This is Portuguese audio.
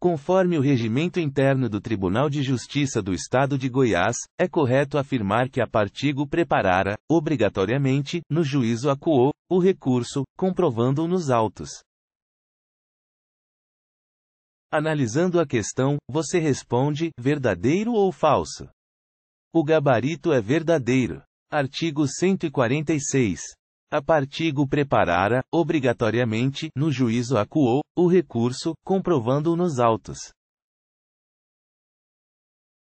Conforme o regimento interno do Tribunal de Justiça do Estado de Goiás, é correto afirmar que a partigo preparara, obrigatoriamente, no juízo acuou, o recurso, comprovando-o nos autos. Analisando a questão, você responde, verdadeiro ou falso? O gabarito é verdadeiro. Artigo 146. A partigo preparara, obrigatoriamente, no juízo acuou, o recurso, comprovando-o nos autos.